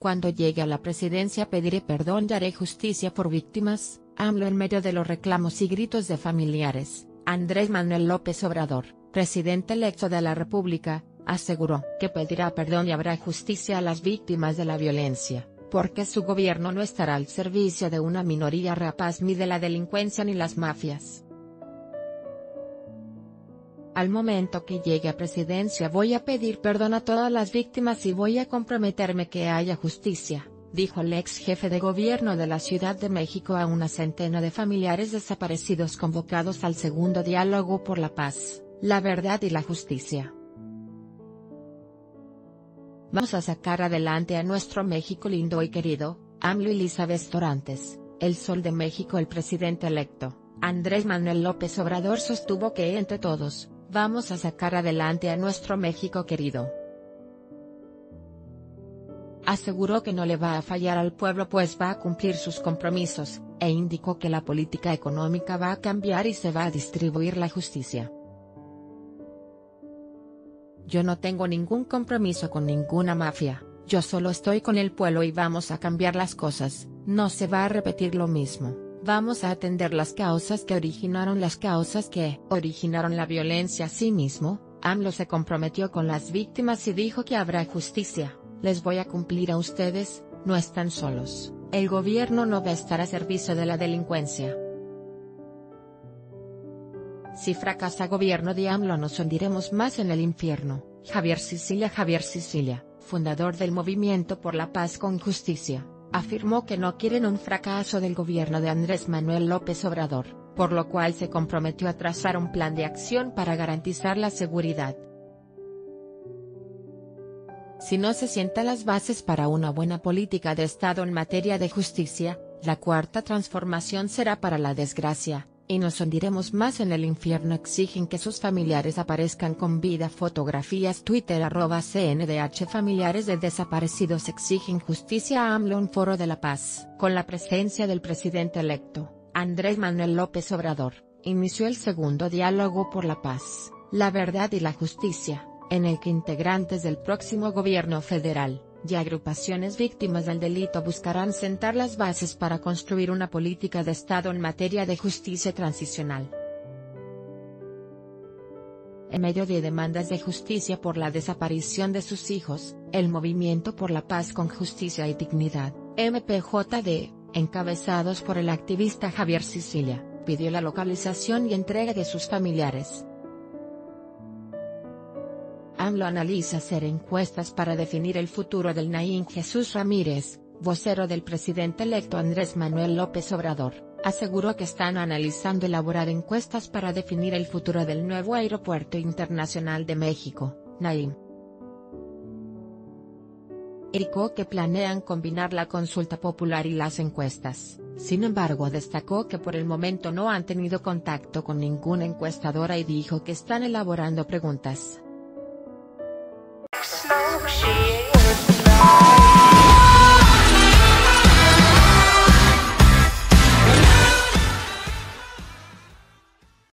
Cuando llegue a la presidencia pediré perdón y haré justicia por víctimas, AMLO en medio de los reclamos y gritos de familiares. Andrés Manuel López Obrador, presidente electo de la República, aseguró que pedirá perdón y habrá justicia a las víctimas de la violencia, porque su gobierno no estará al servicio de una minoría rapaz ni de la delincuencia ni las mafias. Al momento que llegue a presidencia voy a pedir perdón a todas las víctimas y voy a comprometerme que haya justicia, dijo el ex jefe de gobierno de la Ciudad de México a una centena de familiares desaparecidos convocados al segundo diálogo por la paz, la verdad y la justicia. Vamos a sacar adelante a nuestro México lindo y querido, AMLO Elizabeth Dorantes, el Sol de México el presidente electo, Andrés Manuel López Obrador sostuvo que entre todos, Vamos a sacar adelante a nuestro México querido. Aseguró que no le va a fallar al pueblo pues va a cumplir sus compromisos, e indicó que la política económica va a cambiar y se va a distribuir la justicia. Yo no tengo ningún compromiso con ninguna mafia, yo solo estoy con el pueblo y vamos a cambiar las cosas, no se va a repetir lo mismo. Vamos a atender las causas que originaron las causas que originaron la violencia a sí mismo. AMLO se comprometió con las víctimas y dijo que habrá justicia. Les voy a cumplir a ustedes, no están solos. El gobierno no va a estar a servicio de la delincuencia. Si fracasa gobierno de AMLO nos hundiremos más en el infierno. Javier Sicilia Javier Sicilia, fundador del Movimiento por la Paz con Justicia afirmó que no quieren un fracaso del gobierno de Andrés Manuel López Obrador, por lo cual se comprometió a trazar un plan de acción para garantizar la seguridad. Si no se sientan las bases para una buena política de Estado en materia de justicia, la cuarta transformación será para la desgracia, y nos hundiremos más en el infierno. Exigen que sus familiares aparezcan con vida. Fotografías Twitter arroba CNDH familiares de desaparecidos. Exigen justicia. A AMLO un foro de la paz. Con la presencia del presidente electo, Andrés Manuel López Obrador, inició el segundo diálogo por la paz, la verdad y la justicia, en el que integrantes del próximo gobierno federal, y agrupaciones víctimas del delito buscarán sentar las bases para construir una política de Estado en materia de justicia transicional. En medio de demandas de justicia por la desaparición de sus hijos, el Movimiento por la Paz con Justicia y Dignidad, MPJD, encabezados por el activista Javier Sicilia, pidió la localización y entrega de sus familiares, AMLO analiza hacer encuestas para definir el futuro del Naín Jesús Ramírez, vocero del presidente electo Andrés Manuel López Obrador, aseguró que están analizando elaborar encuestas para definir el futuro del nuevo Aeropuerto Internacional de México, Naim. Indicó que planean combinar la consulta popular y las encuestas, sin embargo destacó que por el momento no han tenido contacto con ninguna encuestadora y dijo que están elaborando preguntas